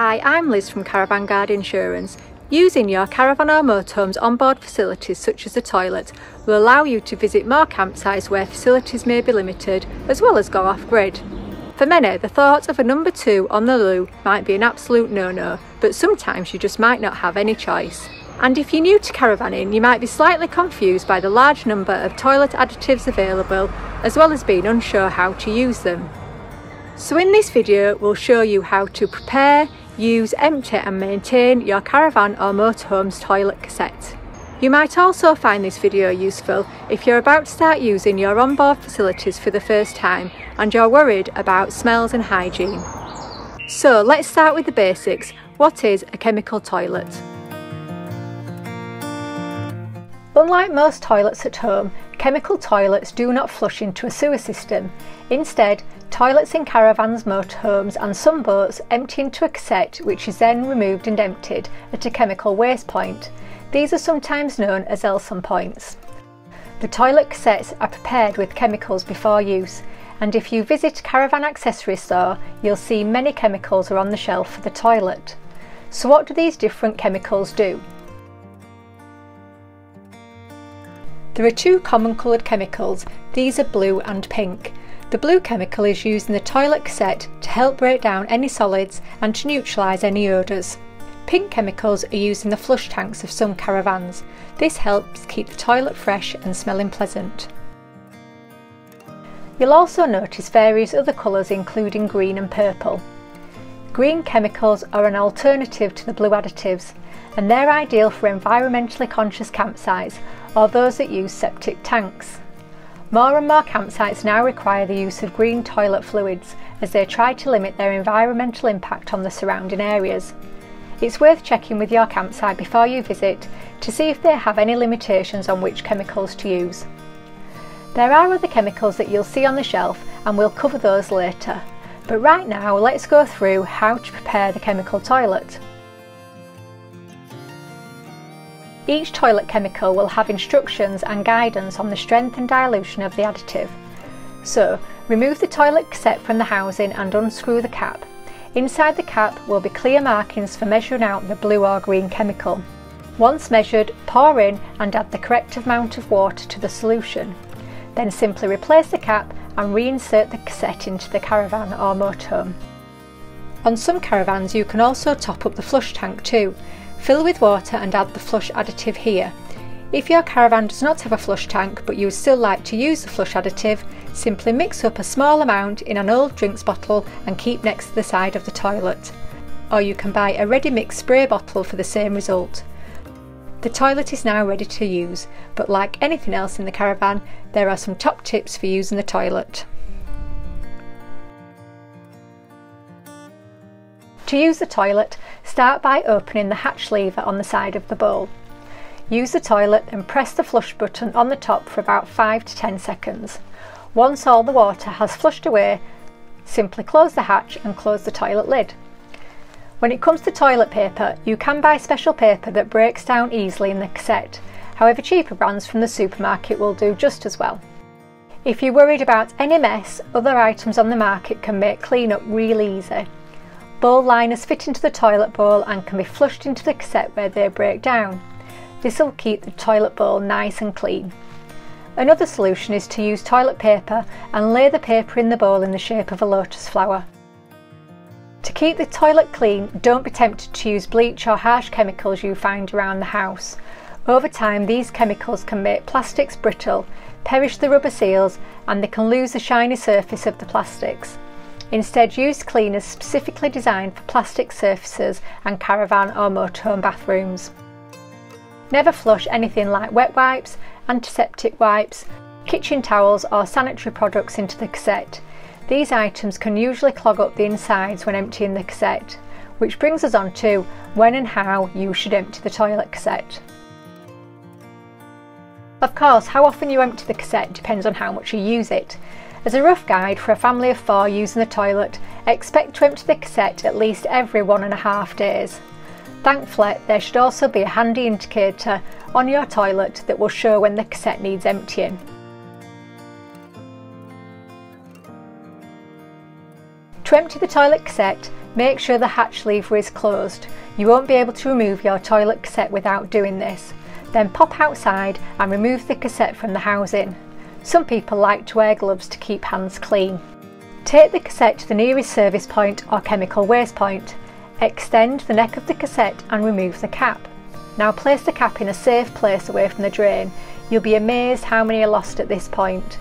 Hi, I'm Liz from Caravan Guard Insurance. Using your caravan or motorhome's onboard facilities such as the toilet will allow you to visit more campsites where facilities may be limited as well as go off grid. For many, the thought of a number two on the loo might be an absolute no-no, but sometimes you just might not have any choice. And if you're new to caravanning, you might be slightly confused by the large number of toilet additives available, as well as being unsure how to use them. So in this video, we'll show you how to prepare, use, empty and maintain your caravan or motorhome's toilet cassette. You might also find this video useful if you're about to start using your onboard facilities for the first time and you're worried about smells and hygiene. So let's start with the basics. What is a chemical toilet? Unlike most toilets at home, chemical toilets do not flush into a sewer system. Instead, Toilets in caravans, motorhomes and some boats empty into a cassette which is then removed and emptied at a chemical waste point. These are sometimes known as Elsan points. The toilet cassettes are prepared with chemicals before use and if you visit a caravan accessory store you'll see many chemicals are on the shelf for the toilet. So what do these different chemicals do? There are two common coloured chemicals, these are blue and pink. The blue chemical is used in the toilet cassette to help break down any solids and to neutralise any odours. Pink chemicals are used in the flush tanks of some caravans. This helps keep the toilet fresh and smelling pleasant. You'll also notice various other colours including green and purple. Green chemicals are an alternative to the blue additives and they're ideal for environmentally conscious campsites or those that use septic tanks. More and more campsites now require the use of green toilet fluids as they try to limit their environmental impact on the surrounding areas. It's worth checking with your campsite before you visit to see if they have any limitations on which chemicals to use. There are other chemicals that you'll see on the shelf and we'll cover those later, but right now let's go through how to prepare the chemical toilet. Each toilet chemical will have instructions and guidance on the strength and dilution of the additive. So, remove the toilet cassette from the housing and unscrew the cap. Inside the cap will be clear markings for measuring out the blue or green chemical. Once measured, pour in and add the correct amount of water to the solution. Then simply replace the cap and reinsert the cassette into the caravan or motorhome. On some caravans you can also top up the flush tank too, Fill with water and add the flush additive here. If your caravan does not have a flush tank but you would still like to use the flush additive, simply mix up a small amount in an old drinks bottle and keep next to the side of the toilet. Or you can buy a ready mix spray bottle for the same result. The toilet is now ready to use, but like anything else in the caravan, there are some top tips for using the toilet. To use the toilet, start by opening the hatch lever on the side of the bowl. Use the toilet and press the flush button on the top for about 5 to 10 seconds. Once all the water has flushed away, simply close the hatch and close the toilet lid. When it comes to toilet paper, you can buy special paper that breaks down easily in the cassette. However, cheaper brands from the supermarket will do just as well. If you're worried about any mess, other items on the market can make clean-up real easy. Bowl liners fit into the toilet bowl and can be flushed into the cassette where they break down. This will keep the toilet bowl nice and clean. Another solution is to use toilet paper and lay the paper in the bowl in the shape of a lotus flower. To keep the toilet clean, don't be tempted to use bleach or harsh chemicals you find around the house. Over time, these chemicals can make plastics brittle, perish the rubber seals, and they can lose the shiny surface of the plastics. Instead use cleaners specifically designed for plastic surfaces and caravan or motorhome bathrooms. Never flush anything like wet wipes, antiseptic wipes, kitchen towels or sanitary products into the cassette. These items can usually clog up the insides when emptying the cassette, which brings us on to when and how you should empty the toilet cassette. Of course, how often you empty the cassette depends on how much you use it. As a rough guide for a family of four using the toilet, expect to empty the cassette at least every one and a half days. Thankfully, there should also be a handy indicator on your toilet that will show when the cassette needs emptying. To empty the toilet cassette, make sure the hatch lever is closed. You won't be able to remove your toilet cassette without doing this. Then pop outside and remove the cassette from the housing. Some people like to wear gloves to keep hands clean. Take the cassette to the nearest service point or chemical waste point. Extend the neck of the cassette and remove the cap. Now place the cap in a safe place away from the drain. You'll be amazed how many are lost at this point.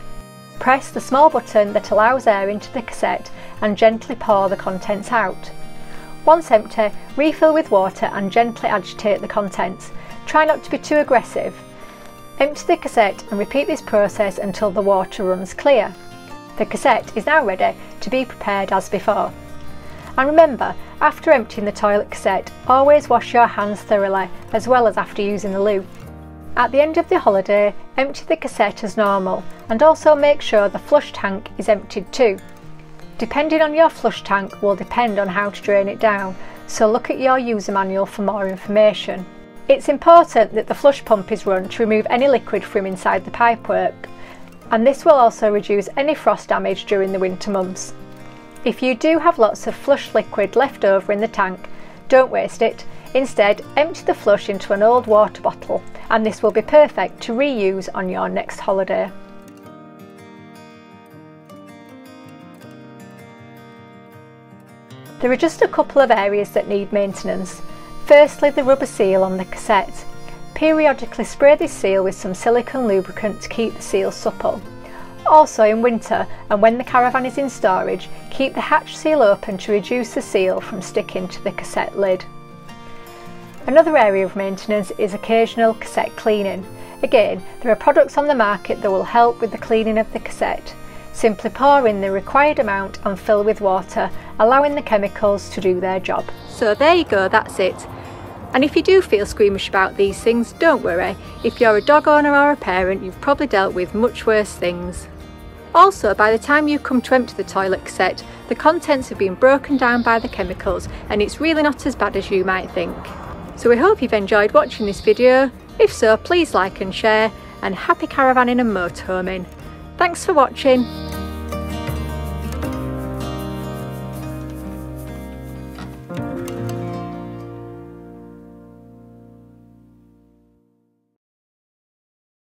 Press the small button that allows air into the cassette and gently pour the contents out. Once empty, refill with water and gently agitate the contents. Try not to be too aggressive. Empty the cassette and repeat this process until the water runs clear. The cassette is now ready to be prepared as before. And remember, after emptying the toilet cassette, always wash your hands thoroughly as well as after using the loo. At the end of the holiday, empty the cassette as normal and also make sure the flush tank is emptied too. Depending on your flush tank will depend on how to drain it down, so look at your user manual for more information. It's important that the flush pump is run to remove any liquid from inside the pipework, and this will also reduce any frost damage during the winter months. If you do have lots of flush liquid left over in the tank, don't waste it. Instead, empty the flush into an old water bottle and this will be perfect to reuse on your next holiday. There are just a couple of areas that need maintenance. Firstly, the rubber seal on the cassette. Periodically spray this seal with some silicone lubricant to keep the seal supple. Also in winter and when the caravan is in storage, keep the hatch seal open to reduce the seal from sticking to the cassette lid. Another area of maintenance is occasional cassette cleaning. Again, there are products on the market that will help with the cleaning of the cassette. Simply pour in the required amount and fill with water, allowing the chemicals to do their job. So there you go, that's it. And if you do feel squeamish about these things, don't worry. If you're a dog owner or a parent, you've probably dealt with much worse things. Also, by the time you come to empty the toilet cassette, the contents have been broken down by the chemicals and it's really not as bad as you might think. So we hope you've enjoyed watching this video. If so, please like and share and happy caravanning and motorhoming. Thanks for watching.